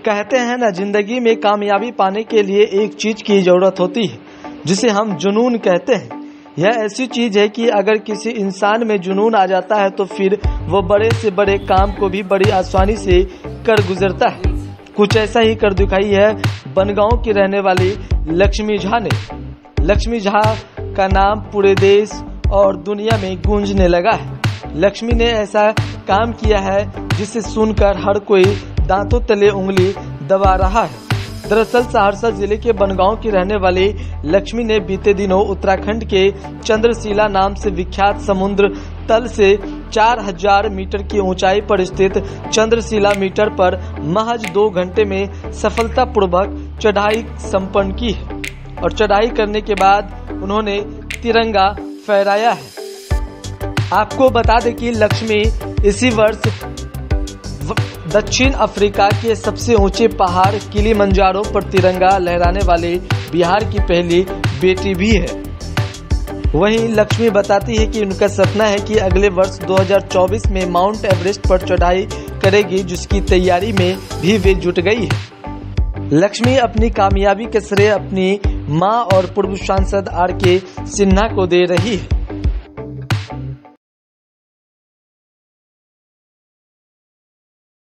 कहते हैं ना, ज़िंदगी में कामयाबी पाने के लिए एक चीज़ की ज़रूरत होती है, जिसे हम जुनून कहते हैं। यह ऐसी चीज़ है कि अगर किसी इंसान में जुनून आ जाता है तो फिर वो बड़े से बड़े काम को भी बड़ी आसानी से कर गुजरता है। कुछ ऐसा ही कर दिखाई है, बनगांव की रहने वाली लक्ष्मी झा ने। लक्ष्मी झा का नाम पूरे देश और दुनिया में गूंजने लगा है। लक्ष्मी ने ऐसा काम किया है, जिसे सुनकर हर कोई दांतों तले उंगली दबा रहा है। दरअसल सहरसा ज़िले के बनगांव की रहने वाली लक्ष्मी ने बीते दिनों उत्तराखंड के चंद्रशिला नाम से विख्यात समुद्र तल से 4000 मीटर की ऊंचाई पर स्थित चंद्रशिला मीटर पर महज दो घंटे में सफलतापूर्वक चढ़ाई संपन्न की है और चढ़ाई करने के बाद उन्होंने तिरंगा फहराया है। आपको बता दें कि लक्ष्मी इसी वर्ष दक्षिण अफ्रीका के सबसे ऊँचे पहाड़ किली मंजारो पर तिरंगा लहराने वाले बिहार की पहली बेटी भी है। वहीं लक्ष्मी बताती है कि उनका सपना है कि अगले वर्ष 2024 में माउंट एवरेस्ट पर चढ़ाई करेगी, जिसकी तैयारी में भी वे जुट गई है। लक्ष्मी अपनी कामयाबी के श्रेय अपनी माँ और पूर्व सांसद आर के सिन्हा को दे रही है।